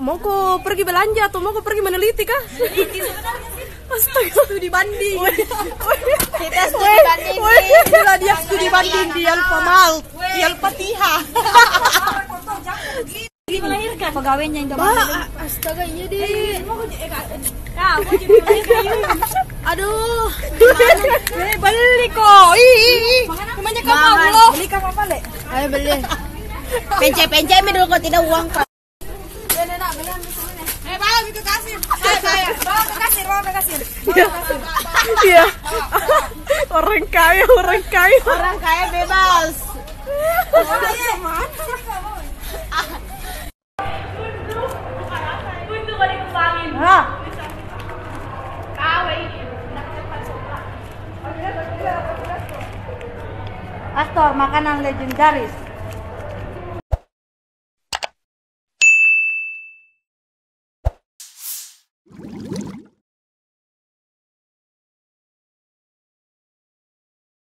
mau kok pergi belanja atau mau kok pergi meneliti kah? Meneliti sebenarnya sih. Astaga. Studi banding. Kita studi banding di Gila dia studi banding di Alfa Malt, di Alfa Tiha. melahirkan pegawainya yang Bah, astaga iya deh. kau jadi melahirkan Aduh. Eh, beli kok. Ih. Namanya kapal lo. Beli kapal apa, Le? ayo beli pence-pence mi dulu kok tidak uang kok kasir. Iya. Orang kaya, orang kaya. orang kaya bebas Hah? Astor makanan legendaris